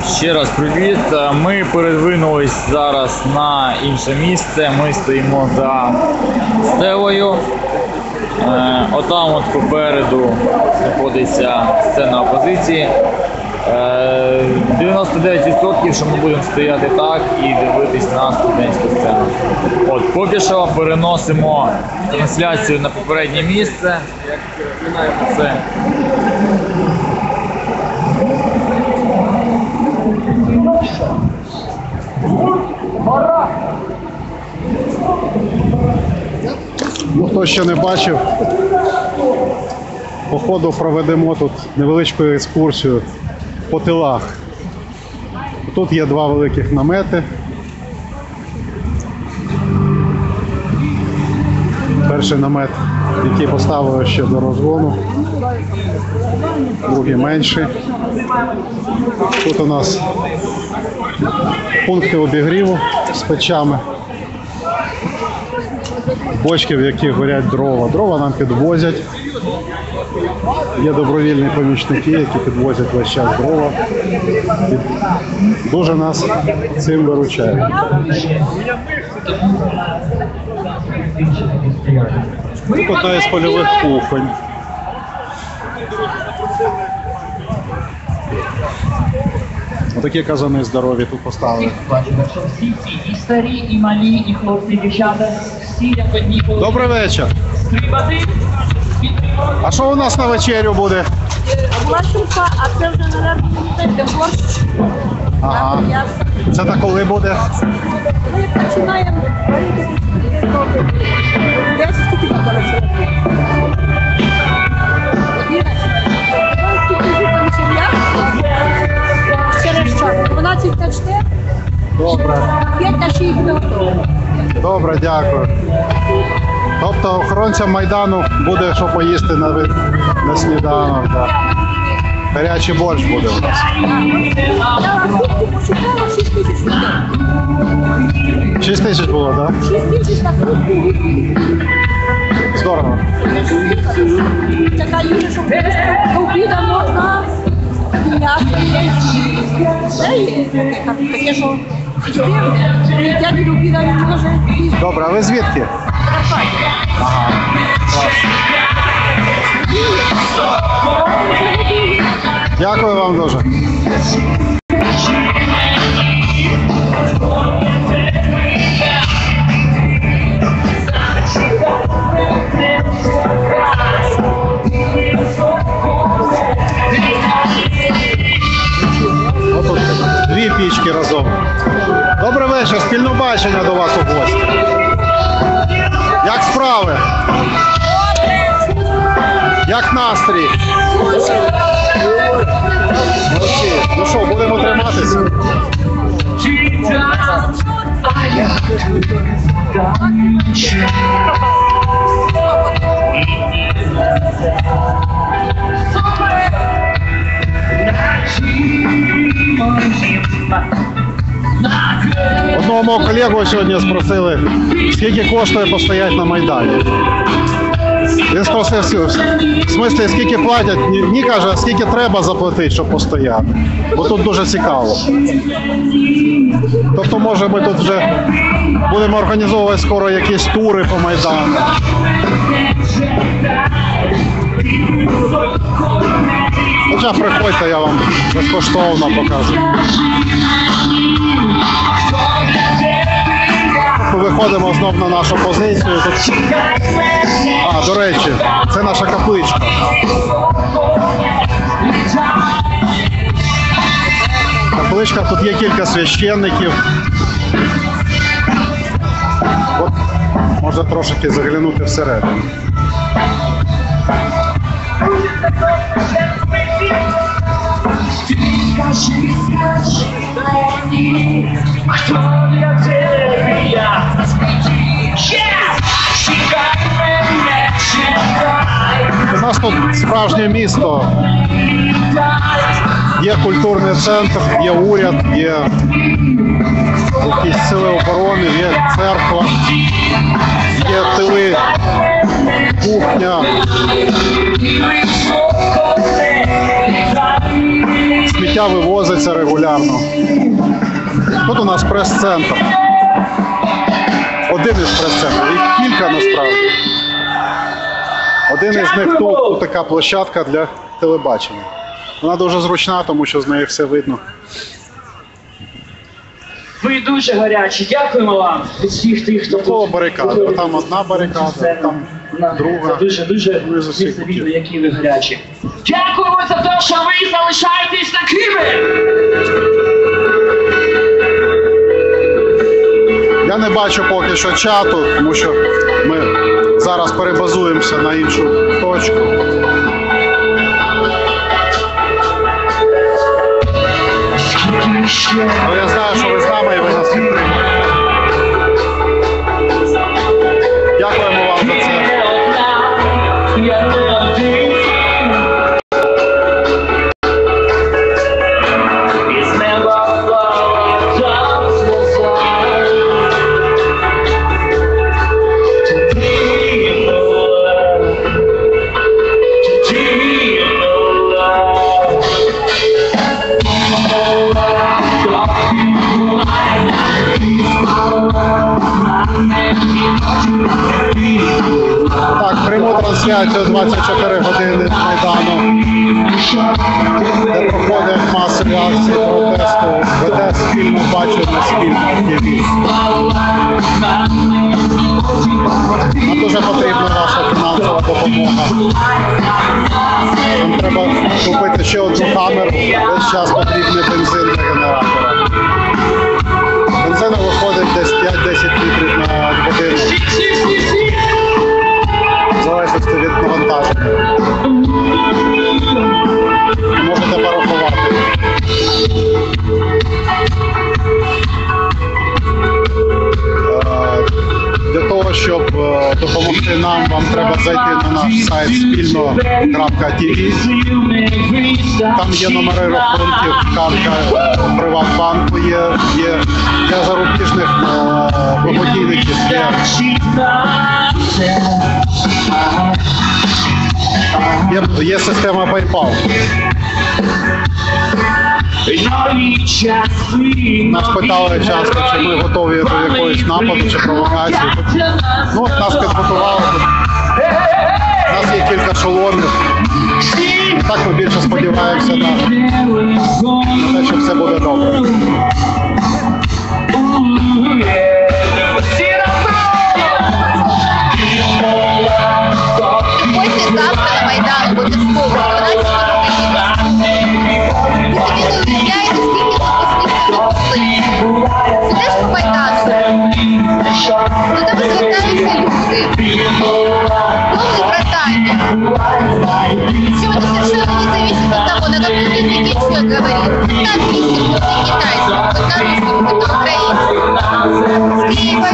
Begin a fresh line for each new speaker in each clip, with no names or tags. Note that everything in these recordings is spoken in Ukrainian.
Ще раз привіт. Е, Ми передвинулись зараз на інше місце. Ми стоїмо за стелею. Е, Отам от попереду знаходиться сцена опозиції. Е, 99% що ми будемо стояти так і дивитись на студентську сцену. От поки що переносимо трансляцію на попереднє місце. Це.
Ну, хто ще не бачив, по ходу проведемо тут невеличку екскурсію по тилах. Тут є два великих намети. Перший намет, який поставили ще до розгону, другий менший. Тут у нас пункти обігріву з печами бочки, в яких горять дрова. Дрова нам підвозять. Є добровільні помічники, які підвозять весь час дрова. І дуже нас цим виручають. Тут одна із польових кухонь. Отакі казани здорові тут поставили.
Що всі ці і старі, і малі, і хлопці, і дівчата, всі як одні повинні
Добрий вечір.
стрибати, підтримувати.
А що у нас на вечерю буде?
Власенка, а це вже, мабуть, буде борщ.
Ага.
М'ясо.
Це на коли буде?
Ми починаємо варити десь скільки 24,
Добре, добре, дякую. Тобто охоронцям Майдану буде що поїсти на, на сніданок. Да. Гарячий борщ буде у нас.
Я 6 тисяч
було, так?
6 тисяч на
кубку Здорово.
Така їжа, що обіда можна м'ясо, Це є таке, що їдять від обіду не може їсти.
Добре, а ви звідки? Ага. Клас. Дякую вам дуже. Вечір, бачення до вас у гості. Як справи? Як настрій? Молодці. Ну що, будемо триматися? Одного мого колегу сьогодні спросили, скільки коштує постояти на Майдані. Він спросив, в смислі, скільки платять? Ні, каже, а скільки треба заплатити, щоб постояти. Бо тут дуже цікаво. Тобто, може, ми тут вже будемо організовувати скоро якісь тури по Майдану. Хоча приходьте, я вам безкоштовно покажу. Ми виходимо знов на нашу позицію. А, до речі, це наша капличка. Капличка, тут є кілька священників. От, можна трошки заглянути всередину.
Скажи, скажи хто для тебе
тут справжнє місто. Є культурний центр, є уряд, є якісь сили оборони, є церква, є тили, кухня. Сміття вивозить.
возиться регулярно. Тут у нас прес-центр. Один із прес-центрів, їх кілька насправді. Один із них тут, така площадка для телебачення. Вона дуже зручна, тому що з неї все видно.
Ви дуже гарячі. Дякуємо вам від всіх тих, хто
Навколо
тут
барикади.
були.
Там одна барикада,
Це
там друга.
Це дуже дуже
і з усіх
звісно,
боків.
видно, які ви гарячі. Дякуємо за те, що ви залишаєтесь такими.
Я не бачу поки що чату, тому що ми зараз перебазуємося на іншу точку. Ну, я знаю, що ви з нами і ви нас I'm not Так, пряму трансляцію 24 години з Майдану, де проходять масові акції протесту, веде спільно бачення спільно ТВ. Нам дуже потрібна ваша фінансова допомога. Нам треба купити ще одну камеру, весь час потрібний бензин для генератора. Бензину виходить десь 5-10 літрів на годину. В залежності від навантаження. Для того, щоб е, допомогти нам, вам треба зайти на наш сайт спільно.тв. Там є номери рахунків, картка Приватбанку є, є для зарубіжних е, благодійників. Є Є, є система PayPal. Нас питали часто, чи ми готові до якоїсь нападу чи провокації. Ну, нас підготували. У нас є кілька шоломів. Так ми більше сподіваємося на те, що все буде добре.
Люди. Новые братане. Сегодня совершенно независимо от того, на каком языке человек говорит. На английском, на китайском, хоть на русском, хоть на украинском. С Киева,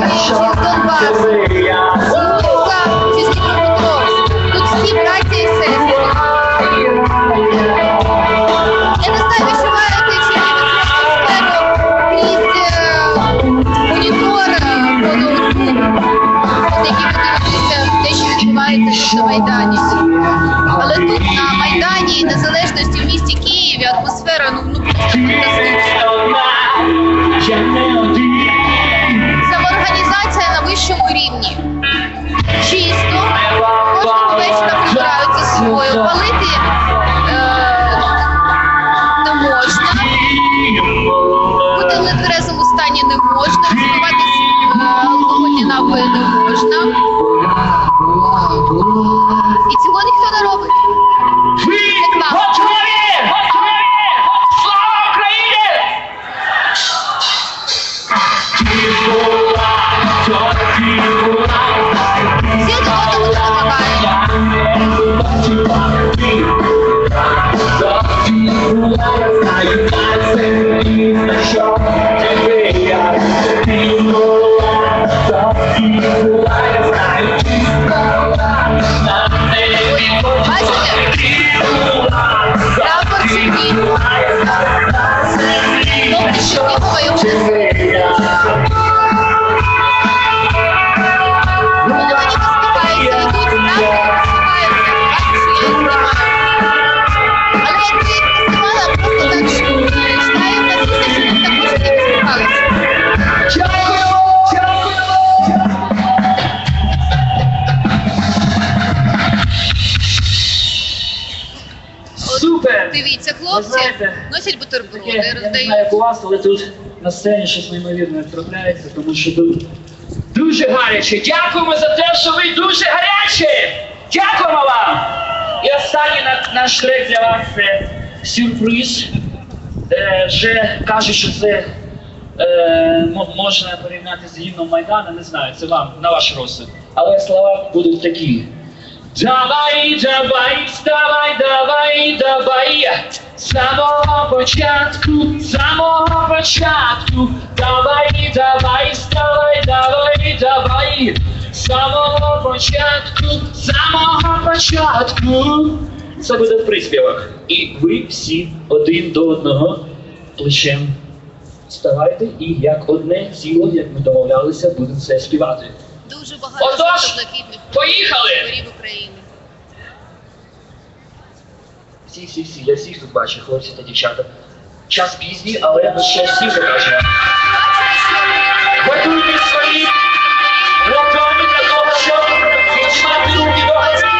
бутерброди,
Таке, я не знаю,
роздають.
як у вас, але тут на сцені щось неймовірне трапляється, тому що тут дуже гаряче. Дякуємо за те, що ви дуже гарячі! Дякуємо вам! І останній на- наш трек для вас це сюрприз. Е, вже кажуть, що це е, можна порівняти з гімном Майдану, не знаю, це вам, на ваш розсуд. Але слова будуть такі. Давай, давай, вставай, давай, давай. З самого початку, з самого початку. Давай, давай, вставай, давай, давай. З самого початку, з самого початку. Це буде приспівах. І ви всі один до одного плечем вставайте і як одне ціло, як ми домовлялися, будемо це співати.
Дуже багато
Отож, поїхали! Всі, всі, всі, я всіх тут бачу, хлопці та дівчата. Час пізній, але ми ще всі покажемо. Готуйте свої готові для того, щоб відчувати руки до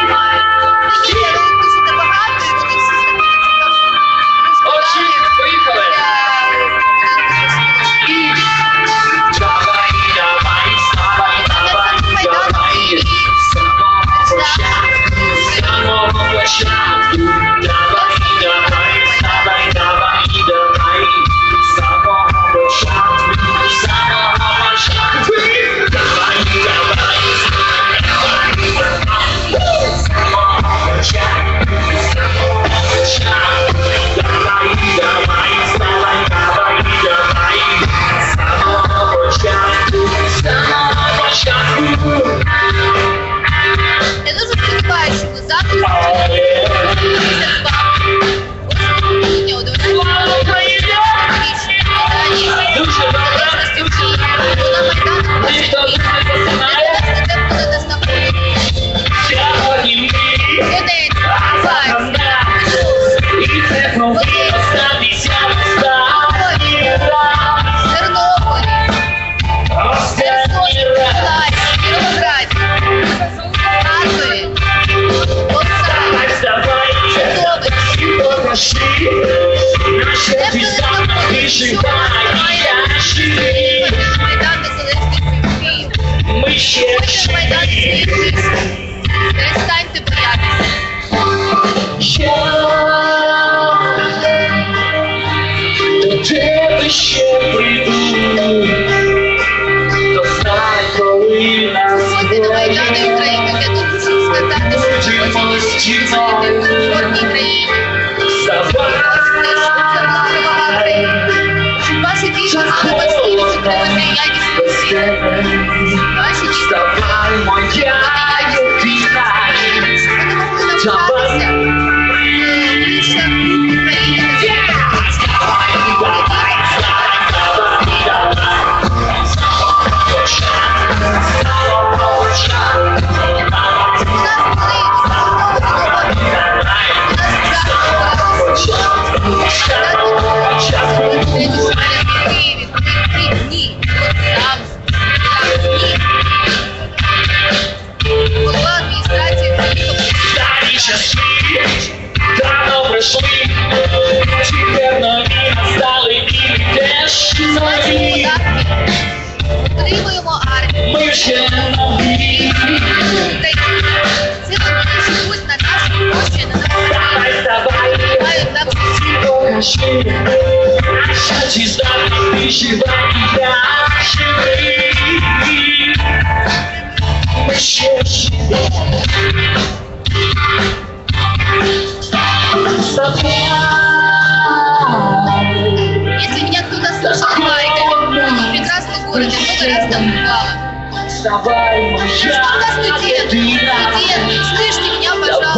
Если меня кто-то слушал в Харькове, он прекрасный город, я много раз там бывала.
Вставай, моя
Что у нас студент?
дитина.
Студент, слышите меня, пожалуйста.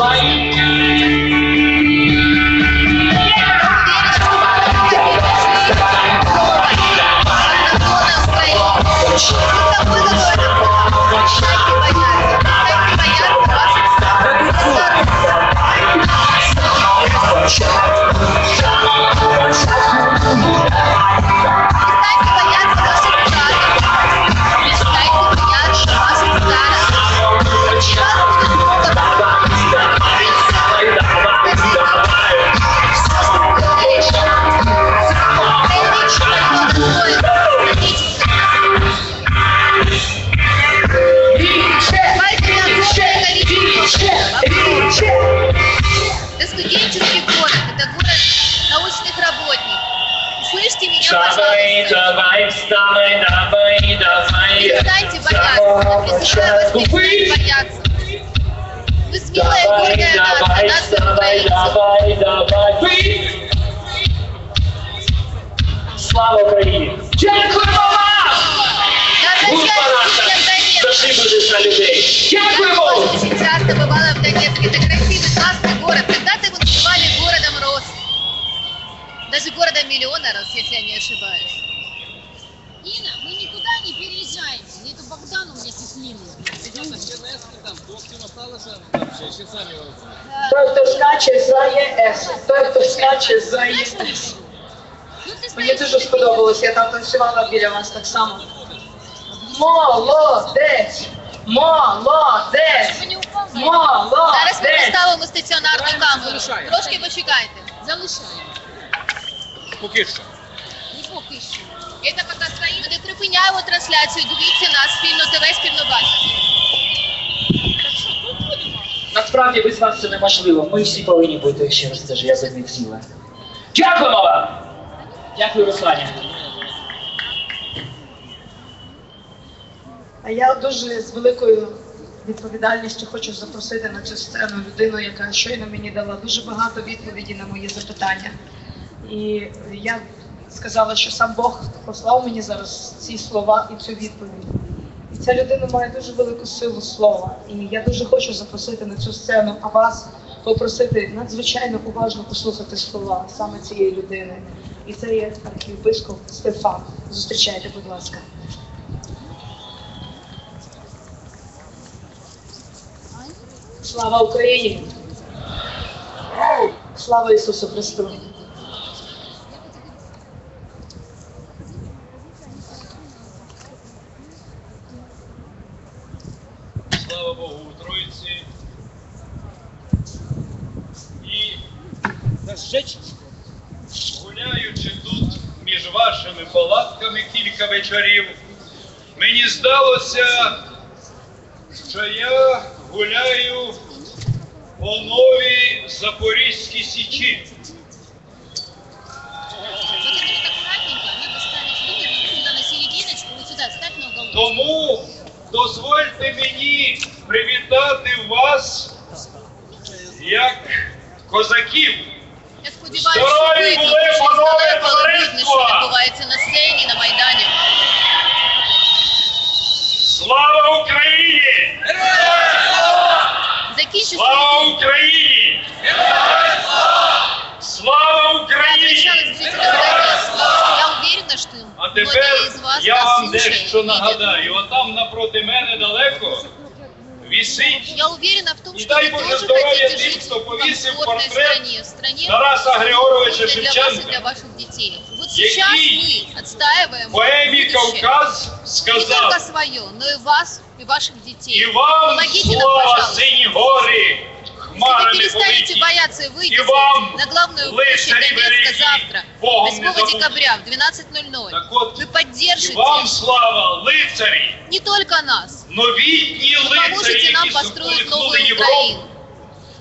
бояться. Призываю вас перестать бояться. Вы смелая и
Давай,
гордая нация,
давай,
нация
вставай,
украинцев.
давай, давай. Ви! Слава Україні! Дякуємо вам!
Я
Будь
обращаюсь
палата!
к Донецку.
Зашли будеш на людей!
Я
Дякуємо!
очень часто бывала в Донецке. Это красивый, классный город. Когда-то его называли городом роз. Даже городом миллиона роз, если я не ошибаюсь.
Той, хто скаче за ЄС. Той, хто скаче за ЄС.
Ну
Мені дуже сподобалось, я там танцювала біля вас так само. Молодець! Молодець!
за
Зараз ми поставимо стаціонарну камеру. Трошки почекайте.
Залишаємо.
Поки що.
Не поки що.
Це поки стоїть. Ми не припиняємо трансляцію. Дивіться нас, спільно ТВ, спільно бачимо.
Насправді без вас це неможливо. Ми всі повинні бути ще раз це ж я замітила. Дякуємо вам! Дякую, Руслані.
А я дуже з великою відповідальністю хочу запросити на цю сцену людину, яка щойно мені дала дуже багато відповідей на мої запитання. І я сказала, що сам Бог послав мені зараз ці слова і цю відповідь. Ця людина має дуже велику силу слова. І я дуже хочу запросити на цю сцену, а вас попросити надзвичайно уважно послухати слова саме цієї людини. І це є архієпископ Стефан. Зустрічайте, будь ласка. Слава Україні! Слава Ісусу Христу!
Слава Богу у Троїці. І гуляючи тут між вашими палатками кілька вечорів, мені здалося, що я гуляю по новій Запорізькій Січі. Тому дозвольте мені привітати вас як козаків. Здорові були, панове товариство!
Відбувається на сцені, на Майдані.
Слава Україні!
Закінчу
Слава Україні! Слава Україні!
Я уверена, что
А тепер я вам дещо нагадаю. Отам напроти мене далеко вісить
Я уверена в том,
И
что
дай
вы
Боже
тоже
здоровья
хотите
тем,
жить
кто
в
повесил
комфортной
портрет
стране, в стране
Тараса Григоровича
комфортной для вас и
Шевченка.
для ваших детей. Вот
Який
сейчас мы отстаиваем
В поемі
будущее.
Кавказ
не только
сказав
свое, но и вас, и ваших детей.
і вам
Помогите нам,
слава
пожалуйста.
сині гори,
Если
хмари
вы
не
перестанете
повиті.
бояться и
И
выйдете
вам,
на главную площадь
лицари
Донецка
великие,
завтра,
Богом
8
не забудьте.
декабря в 12.00,
Так от,
вы
і
поддержите
вам слава, лицарі,
не только нас,
новітні
вы
лицарі,
поможете нам
які
построить
сколихнули
новую
Європу,
Украину.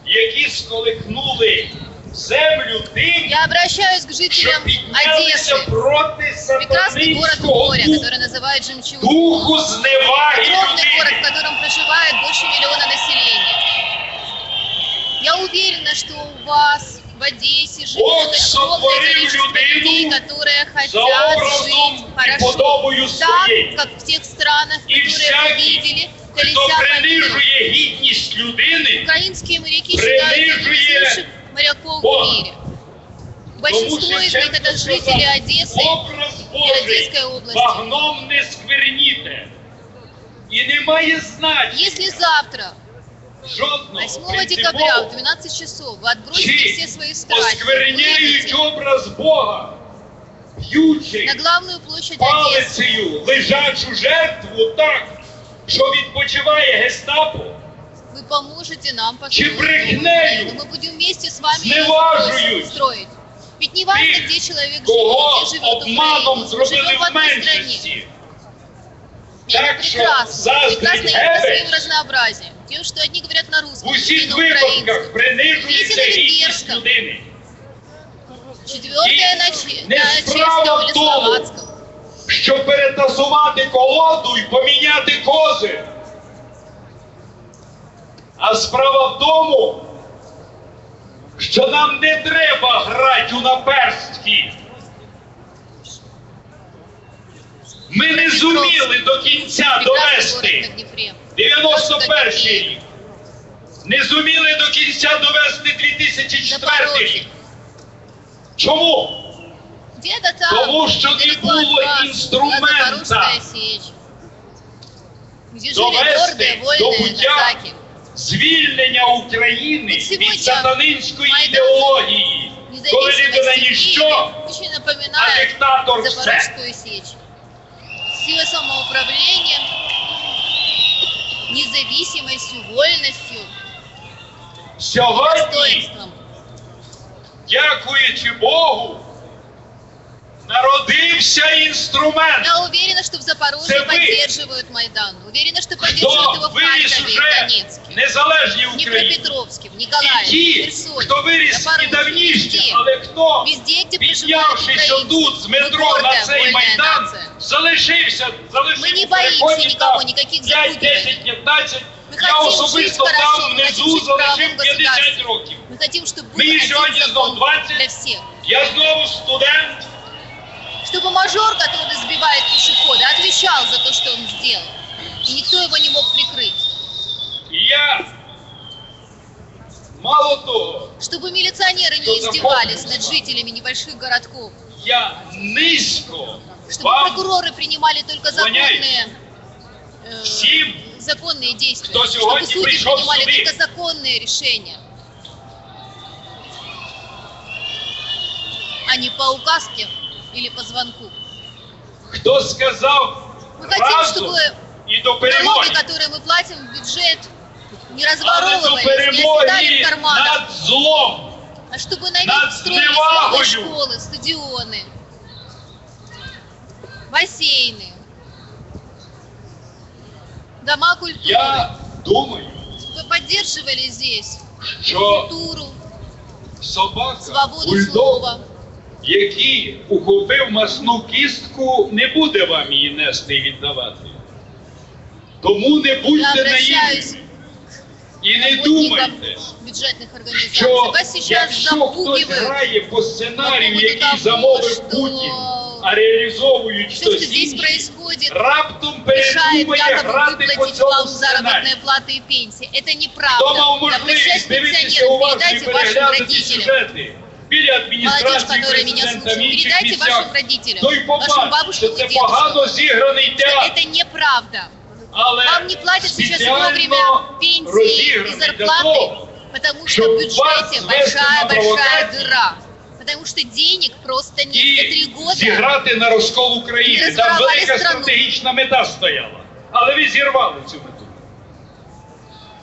які сколихнули землю тим,
Я обращаюсь к
що
жителям
піднялися
Одессы.
проти
Прекрасный город
сатанинського
моря,
духу,
который называют жемчугом.
духу зневаги
Огромный город, в
людини.
котором проживает больше миллиона населения. Я уверена, что у вас в Одессе живет
Бог
огромное
сотворив
количество
людину
людей, которые
за
хотят
образом
жить
і
хорошо.
подобою своєю.
Так, как в тех странах,
И
которые вы
всякий,
видели,
Хто
колеса по миру.
принижує гідність людини,
Украинские моряки считают одними из
принижує
лучших моряков
Бога.
в мире. Большинство из них
Шевченко
это
сказав,
жители Одессы
образ
и
Божий
Одесской области.
багном не скверніте. І немає значення
Если завтра,
жодного
8 декабря в
принципового
12 часов, вы отбросите
чи
все свои страхи,
оскверняють
выйдете
образ Бога, б'ючи
на главную площадь Одессы,
палицею лежачу жертву так, що відпочиває гестапо,
вы поможете нам
Чи
построить
брехнею,
новую Украину. Мы будем вместе с вами ее
зневажують
строить. Ведь не важно,
тих,
где человек
кого
живет, где живет
обманом
Украина. Мы
зробили
живем в
в
одной стране.
меншості.
И это
Так что
прекрасно.
заздрить
Прекрасно именно
Геббельс.
своим разнообразием. Тем, что одни говорят на русском,
усіх
другие на украинском.
випадках принижується
Если на
гідність людини.
Четвертая на,
Не
на
справа
чешском или
в тому.
словацком.
щоб перетасувати колоду і поміняти кози. А справа в тому, що нам не треба грати у наперстки. Ми не зуміли до кінця
Прекрасный город
довести
Днепре.
91 рік. Не зуміли до кінця довести 2004
Запорожье.
рік. Чому?
Где-то там,
Тому що не
недалеко
було
от вас,
інструмента.
была Запорожская сечь. Где жили
Довести
гордые,
до
вольные
буття
казаки.
звільнення України
От сьогодні
від сатанинської
Майдан
ідеології, коли людина
Независимость
ніщо,
Киева очень
а
напоминает
диктатор все.
Запорожскую сечь. Сила самоуправления, независимостью, вольностью,
Сьогодні,
достоинством.
дякуючи Богу, народився інструмент.
Я уверена, что в Запорожье
Це ви.
поддерживают Майдан. Уверена, что поддерживают
Хто
его в
виріс
Харькове и
уже
Донецке.
в незалежній
В
Україні.
Днепропетровске, в
І
Николаеве, в
ті,
Херсоне,
хто виріс і
Запорожье,
давніше,
везде.
але хто,
Везде, где проживают
піднявшись
украинцы.
отут з
Мы
метро на
гордая,
цей
вольная
майдан,
нация.
залишився, залишився
Ми не боїмося нікого, ніяких
5,
запугивань.
10, 15,
Ми
я
хотим
особисто
жити
там
хорошо, ми
внизу
хотим жити в правовому
залишив 50
государстві.
років.
Мы хотим, чтобы был
Мені
один
сьогодні знов
закон
20.
для всех.
Я знову студент,
чтобы мажор, который сбивает пешехода, отвечал за то, что он сделал. И никто его не мог прикрыть.
я мало того,
Чтобы милиционеры не издевались над жителями небольших городков.
я низько
Чтобы
вам
прокуроры принимали только законные, э, законные действия.
Кто
Чтобы судьи принимали
суды.
только законные решения. А не по указке или по звонку.
хто сказав
Мы хотим, чтобы налоги, которые мы платим в бюджет, не
Але до
разворовывались, не оседали
перемоги
в карманах,
над злом.
а чтобы на них строились школы, стадионы, бассейны, дома культуры.
Я думаю,
Вы поддерживали здесь
що
культуру,
собака,
свободу
бульдог,
слова.
який ухопив масну кістку, не буде вам її нести і віддавати. Тому не
Я
будьте
обращаюсь
наївні і не
работникам
думайте,
бюджетных организаций.
що
Вас сейчас
якщо хтось
запугивают,
грає по сценарію,
по поводу
який
того,
замовив
що
Путін, а реалізовують
все, что
хтось
здесь
інший,
происходит,
раптом
мешает
передумає
якобы
грати по
выплатить
цьому
вам
сценарію.
заработные платы и пенсии. Это
Хто
неправда.
мав
Обращайтесь
можливість
к
дивитися
пенсионерам,
уважно і
передайте вашим
переглядати
родителям.
сюжети біля
Молодежь,
адміністрації
которая меня
президента в
слушает,
інших
передайте
місцях,
вашим родителям,
той
вашим
побачить,
бабушкам
що
и
це
дедушкам.
погано зіграний
что
театр,
это неправда.
але
Вам не платят сейчас
спеціально
вовремя пенсии и
розіграний для
зарплаты,
того,
потому что
щоб
в
вас
бюджете
свести на
большая-большая
провокації.
дыра. Потому что денег просто нет. За три
і
года
зіграти на розкол України.
Не
Там
розбивали
велика
страну.
стратегічна мета стояла. Але ви зірвали цю мету.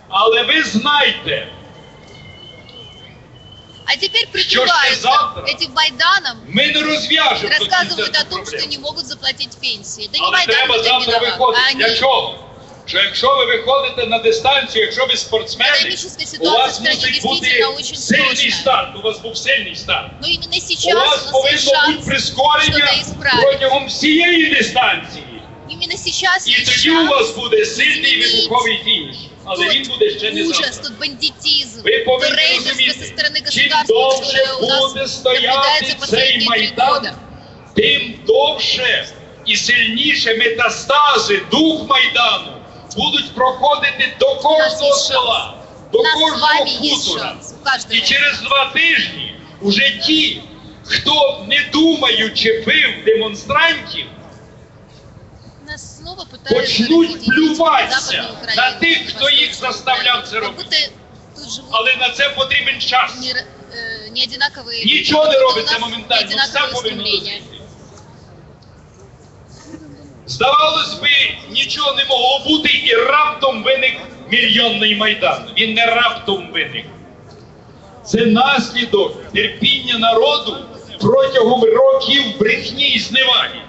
Але ви знайте,
А теперь
Что ж ты
прикрываются
завтра?
этим Майданом,
ми не розв'яжемо до кінця
рассказывают
цю
о том, что
проблему.
не могут заплатить пенсии. Да не
Але
Майдан
треба
в этом
завтра
виноват,
виходити.
а
Для
они.
чого? Що якщо ви виходите на дистанцію, якщо ви спортсмени,
Економічна
у
ситуація
вас
в країні
мусить
дійсно
бути
очень
сильний
сложна.
старт. У вас був сильний старт.
Но именно
У
сейчас
вас
у нас есть
повинно бути
шанс
прискорення
что-то исправить.
протягом всієї дистанції.
Именно сейчас
І
есть
тоді у
шанс
вас буде сильний
змінити
вибуховий фініш. Але він буде ще не
ужас,
завтра.
тот бандитизм,
Ви повинні
рейдерство
розуміти,
стороны
чим
государства,
довше
которое у нас
буде стояти цей
три
майдан,
года.
тим довше і сильніше метастази, дух майдану будуть проходити до кожного села, до
У нас с
кожного
вами
хутора.
шанс. У каждого.
І через два тижні уже ті, хто не думаючи бив демонстрантів,
Нас снова пытаются
почнуть
разъединить
плюватися
Западную Украину
на
и
тих, хто їх
Восточную
заставляв
Украину.
це
Как
робити.
будто тут живут
Але на це потрібен час.
не, р- э, не одинаковые
Нічого не
люди, у
робиться
нас
моментально,
не
все
одинаковые
повинно
устремления.
дозріти. Здавалось би, нічого не могло бути, і раптом виник мільйонний майдан. Він не раптом виник. Це наслідок терпіння народу протягом років брехні і зневаги.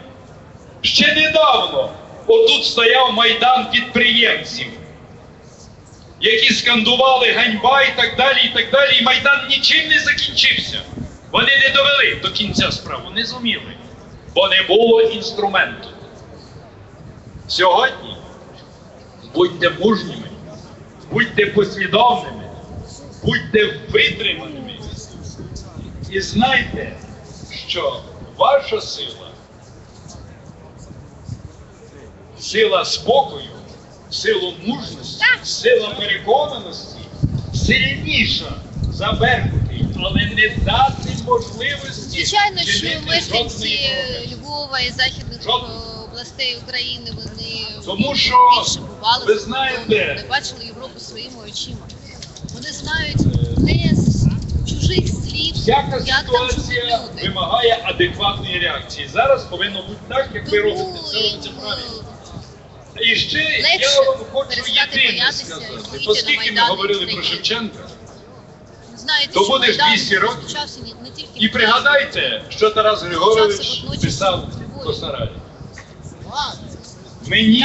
Ще недавно отут стояв майдан підприємців, які скандували ганьба і так далі, і так далі. І майдан нічим не закінчився. Вони не довели до кінця справу, не зуміли, бо не було інструменту. Сьогодні будьте мужніми, будьте послідовними, будьте витриманими. І знайте, що ваша сила, сила спокою, сила мужності, сила переконаності сильніша за Беркутів, але не дати можливості.
Звичайно, що мешканці Львова і західних е, областей України вони
Тому що,
більше бували
ви знаєте-
вони бачили Європу своїми очима. Вони знають не з чужих слів,
Всяка
як там живуть люди.
вимагає адекватної реакції. Зараз повинно бути так, як ви робите. Це робиться правильно. І ще я вам хочу єдине сказати. Оскільки ми говорили про. Шевченка,
знаєте,
То будеш
Майдан
200 років. і пригадайте, що Тарас Григорович писав Косаралі.
Там
Мені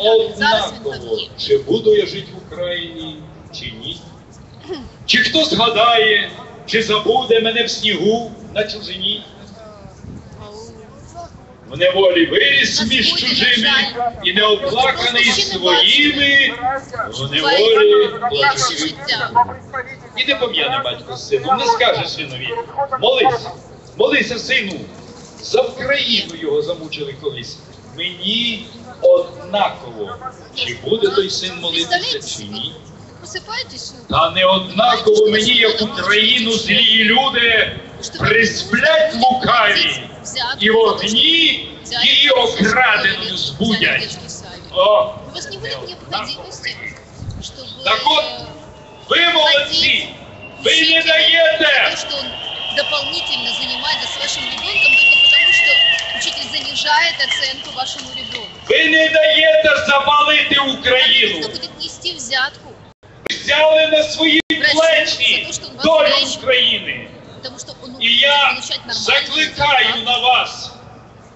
однаково, чи буду я жити в Україні, чи ні. Чи хто згадає, чи забуде мене в снігу на чужині. В неволі виріс між чужими і неоплаканий своїми, в неволі плачу.
життя.
І не пом'яне батько з сином, не скаже синові. Молись, молися, сину, за Україну його замучили колись. Мені однаково, чи буде той син молитися, чи ні. Та не однаково мені, як Україну злі люди присплять лукаві і в огні її окраденою збудять. О,
У вас не будет необходимости, чтобы...
Так вот, ви молодці, ви не даєте.
То, что он дополнительно занимается с вашим ребенком только потому, что учитель занижает оценку вашему ребенку.
Ви не даєте завалити
Нужно
Україну.
будет нести взятку,
Взяли на
що вас
долю
врачують. Что он
я закликаю на вас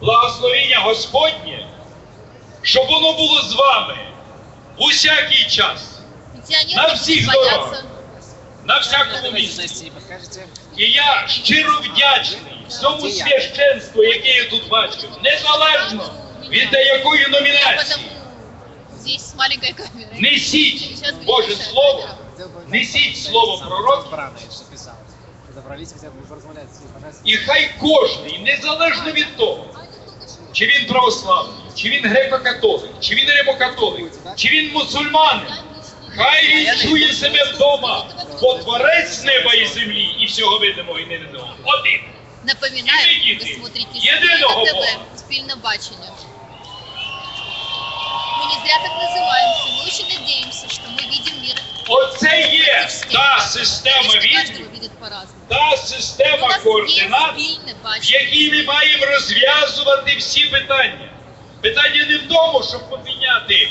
благословення Господнє, щоб воно було з вами в усякий час, на всіх дорогах. на всякому місці. І я щиро вдячний всьому священству, яке я тут бачив, незалежно від якої номінації. Несіть Боже Слово, несіть слово пророка,
Браны, что писал. Забрались, хотят бы поразмовлять с ним, пожалуйста.
і хай кожний, незалежно від того, чи він православний, чи він греко-католик, чи він римокатолик, чи він мусульманин, хай він чує себе вдома, бо творець неба і землі і всього видимого і невидимого. Один.
Напоминаю,
Ідіть,
вы
ідіть.
смотрите
Єдиного
Спільне
Бога.
ТВ, спільне бачення. Мы не зря так называемся. Мы очень надеемся, что мы видим мир.
Оце є та
Конечно,
система
каждого
відлік,
видит по-разному.
та
У
система
нас є
координат,
спільне
в
бачення.
якій ми маємо розв'язувати всі питання. Питання не в тому, щоб поміняти